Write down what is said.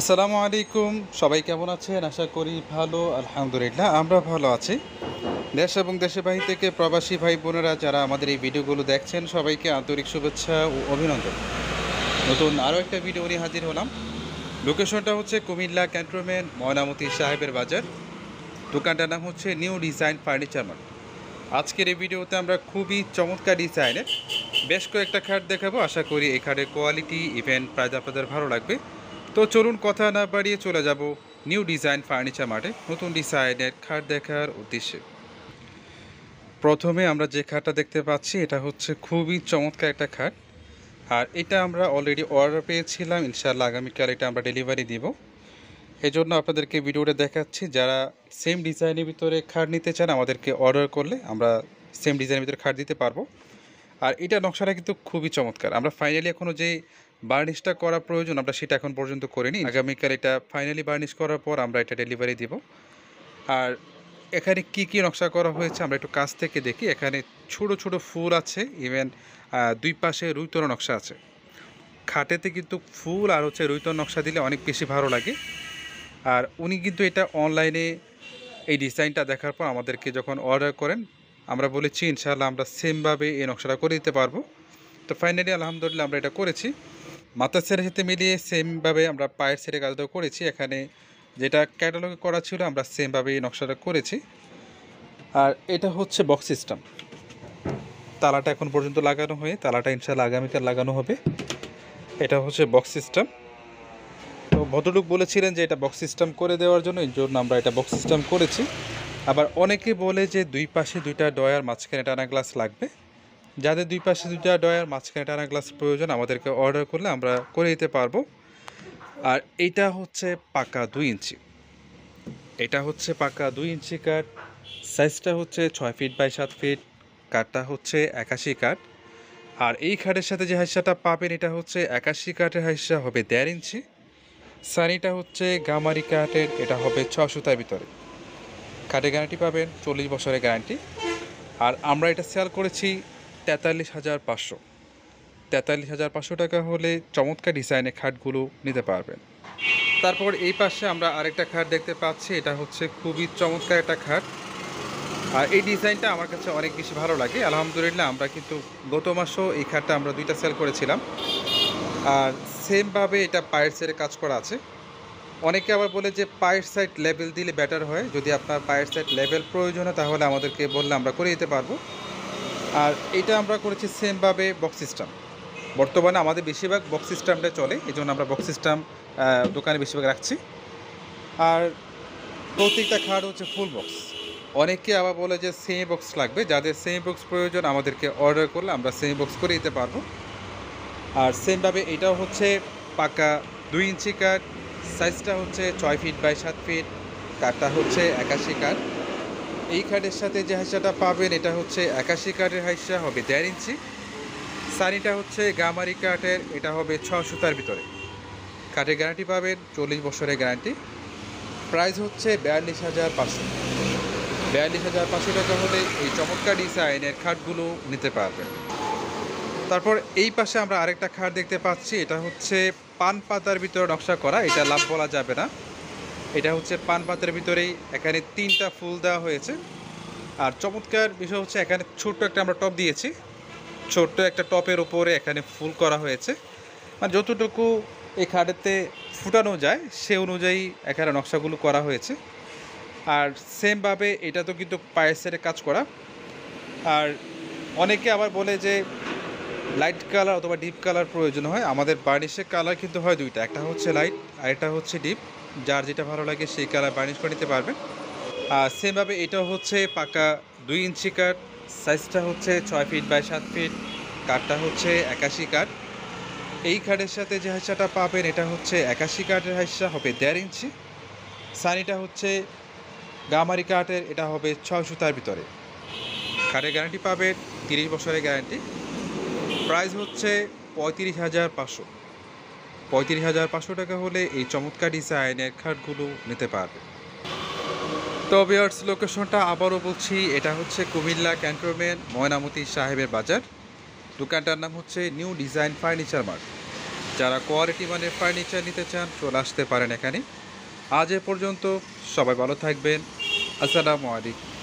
আসসালামু আলাইকুম। সবাই কেমন আছেন? আশা করি ভালো, আলহামদুলিল্লাহ। আমরা ভালো আছি। দেশ এবং দেশের বাহির থেকে প্রবাসী ভাই বোনেরা যারা আমাদের এই ভিডিওগুলো দেখছেন, সবাইকে আন্তরিক শুভেচ্ছা ও অভিনন্দন। নতুন আরও একটা ভিডিও নিয়ে হাজির হলাম। লোকেশনটা হচ্ছে কুমিল্লা ক্যান্টনমেন্ট, ময়নামতি সাহেবের বাজার। দোকানটার নাম হচ্ছে নিউ ডিজাইন ফার্নিচার মার্ট। আজকের এই ভিডিওতে আমরা খুবই চমৎকার ডিজাইনের বেশ কয়েকটা খাট দেখাবো। আশা করি এই খাটের কোয়ালিটি, ইভেন্ট প্রাইজ আপনাদের ভালো লাগবে। তো চলুন কথা না বাড়িয়ে চলে যাব নিউ ডিজাইন ফার্নিচার মার্টে নতুন ডিজাইনের খাট দেখার উদ্দেশ্যে। প্রথমে আমরা যে খাটটা দেখতে পাচ্ছি, এটা হচ্ছে খুবই চমৎকার একটা খাট। আর এটা আমরা অলরেডি অর্ডার পেয়েছিলাম, ইনশাআল্লাহ আগামীকাল এটা আমরা ডেলিভারি দিব। এই জন্য আপনাদেরকে ভিডিওটা দেখাচ্ছি, যারা সেম ডিজাইনের ভিতরে খাট নিতে চান, আমাদেরকে অর্ডার করলে আমরা সেম ডিজাইনের ভিতরে খাট দিতে পারব। আর এটা নকশাটা কিন্তু খুবই চমৎকার। আমরা ফাইনালি এখনও যে বার্নিশটা করা প্রয়োজন, আমরা সেটা এখন পর্যন্ত করিনি। আগামীকাল এটা ফাইনালি বার্নিশ করার পর আমরা এটা ডেলিভারি দিব। আর এখানে কি কি নকশা করা হয়েছে আমরা একটু কাছ থেকে দেখি। এখানে ছোট ছোট ফুল আছে ইভেন দুই পাশে রুইতর নকশা আছে। খাটেতে কিন্তু ফুল আর হচ্ছে রুইতর নকশা দিলে অনেক বেশি ভালো লাগে। আর উনি কিন্তু এটা অনলাইনে এই ডিজাইনটা দেখার পর আমাদেরকে যখন অর্ডার করেন আমরা বলেছি, ইনশাআল্লাহ আমরা সেমভাবে এই নকশাটা করে দিতে পারব। তো ফাইনালি আলহামদুলিল্লাহ, আমরা এটা করেছি। মাথার সেরের সাথে মিলিয়ে সেমভাবে আমরা পায়ের সেরে কাজটাও করেছি। এখানে যেটা ক্যাটালগে করা ছিল, আমরা সেমভাবে এই নকশাটা করেছি। আর এটা হচ্ছে বক্স সিস্টেম তালাটা এখন পর্যন্ত লাগানো হয়ে, তালাটা ইনশাআল্লাহ আগামীকাল লাগানো হবে। এটা হচ্ছে বক্স সিস্টেম তো ভদ্রলোক বলেছিলেন যে এটা বক্স সিস্টেম করে দেওয়ার জন্য, এই জন্য আমরা এটা বক্স সিস্টেম করেছি। আবার অনেকে বলে যে দুই পাশে দুইটা ডয়ার মাঝখানে টানা গ্লাস লাগবে। যাদের দুই পাশে দুইটা ডয়ার মাঝখানে টানা গ্লাস প্রয়োজন, আমাদেরকে অর্ডার করলে আমরা করে দিতে পারব। আর এটা হচ্ছে পাকা দুই ইঞ্চি। এটা হচ্ছে পাকা দুই ইঞ্চি কাঠ। সাইজটা হচ্ছে ছয় ফিট বাই সাত ফিট। কাঠটা হচ্ছে একাশি কাঠ। আর এই খাটের সাথে যে হাইসাটা পাবেন, এটা হচ্ছে একাশি কাঠের হাইসা হবে দেড় ইঞ্চি। সানিটা হচ্ছে গামারি কাঠের, এটা হবে ছ সুতার ভিতরে। কাঠের গ্যারান্টি পাবেন, চল্লিশ বছরের গ্যারান্টি আর আমরা এটা সেল করেছি তেতাল্লিশ হাজার পাঁচশো। তেতাল্লিশ হাজার পাঁচশো টাকা হলে চমৎকার ডিজাইনের খাটগুলো নিতে পারবেন। তারপর এই পাশে আমরা আরেকটা খাট দেখতে পাচ্ছি, এটা হচ্ছে খুবই চমৎকার একটা খাট আর এই ডিজাইনটা আমার কাছে অনেক বেশি ভালো লাগে। আলহামদুলিল্লাহ, আমরা কিন্তু গত মাসেও এই খাটটা আমরা দুইটা সেল করেছিলাম। আর সেমভাবে এটা পায়ের সাইডে কাজ করা আছে। অনেকে আবার বলে যে পায়ের সাইড লেভেল দিলে বেটার হয়। যদি আপনার পায়ের সাইড লেভেল প্রয়োজন হয়, তাহলে আমাদেরকে বললে আমরা করে দিতে পারব। আর এটা আমরা করেছি সেমভাবে বক্স সিস্টেম বর্তমানে আমাদের বেশিরভাগ বক্স সিস্টেমটা চলে, এই জন্য আমরা বক্স সিস্টেম দোকানে বেশিরভাগ রাখছি। আর প্রত্যেকটা খাট হচ্ছে ফুল বক্স অনেকে আবার বলে যে সেমি বক্স লাগবে। যাদের সেমি বক্স প্রয়োজন, আমাদেরকে অর্ডার করলে আমরা সেমি বক্স করে দিতে পারব। আর সেমভাবে এটাও হচ্ছে পাকা দুই ইঞ্চি কাঠ সাইজটা হচ্ছে ছয় ফিট বাই সাত ফিট কাঠটা হচ্ছে একাশি কাঠ। এই কাঠের সাথে যে হাইসাটা পাবেন, এটা হচ্ছে একাশি কাঠের হাইসা হবে দেড় ইঞ্চি। সানিটা হচ্ছে গামারি কাঠের, এটা হবে ছ সুতার ভিতরে। কাঠের গ্যারান্টি পাবেন, চল্লিশ বছরের গ্যারান্টি প্রাইস হচ্ছে বিয়াল্লিশ হাজার পাঁচশো। বিয়াল্লিশ হাজার পাঁচশো টাকা হলে এই চমৎকার ডিজাইনের খাটগুলো নিতে পারবেন। তারপর এই পাশে আমরা আরেকটা খাট দেখতে পাচ্ছি, এটা হচ্ছে পান পাতার ভিতরে নকশা করা, এটা লাভ বলা যাবে না। এটা হচ্ছে পান পাতার ভিতরেই এখানে তিনটা ফুল দেওয়া হয়েছে। আর চমৎকার বিষয় হচ্ছে এখানে ছোট্ট একটা আমরা টপ দিয়েছি। ছোট্ট একটা টপের উপরে এখানে ফুল করা হয়েছে। মানে যতটুকু এই খাটেতে ফুটানো যায়, সে অনুযায়ী এখানে নকশাগুলো করা হয়েছে। আর সেমভাবে এটা তো কিন্তু পায়ের সাইডে কাজ করা। আর অনেকে আবার বলে যে লাইট কালার অথবা ডিপ কালার প্রয়োজন হয়। আমাদের বার্নিশের কালার কিন্তু হয় দুইটা। একটা হচ্ছে লাইট আর একটা হচ্ছে ডিপ যার যেটা ভালো লাগে সেই কালার বার্নিশ করে নিতে পারবেন। আর সেমভাবে এটা হচ্ছে পাকা দুই ইঞ্চি কাঠ সাইজটা হচ্ছে ছয় ফিট বাই সাত ফিট কাঠটা হচ্ছে একাশি কাঠ এই কাঠের সাথে যে হাইসাটা পাবেন, এটা হচ্ছে একাশি কাঠের হাইসা হবে দেড় ইঞ্চি। সানিটা হচ্ছে গামারি কাঠের এটা হবে ছয় সুতার ভিতরে। কাঠের গ্যারান্টি পাবেন, তিরিশ বছরের গ্যারান্টি প্রাইস হচ্ছে পঁয়ত্রিশ হাজার পাঁচশো। পঁয়ত্রিশ হাজার পাঁচশো টাকা হলে এই চমৎকার ডিজাইনের খাটগুলো নিতে পারবে। তো বিয়ার্স লোকেশনটা আবারও বলছি, এটা হচ্ছে কুমিল্লা ক্যান্টনমেন্ট ময়নামতি সাহেবের বাজার। দোকানটার নাম হচ্ছে নিউ ডিজাইন ফার্নিচার মার্ট। যারা কোয়ালিটি মানের ফার্নিচার নিতে চান, চলে আসতে পারেন এখানে। আজ এ পর্যন্ত সবাই ভালো থাকবেন। আসসালামু আলাইকুম।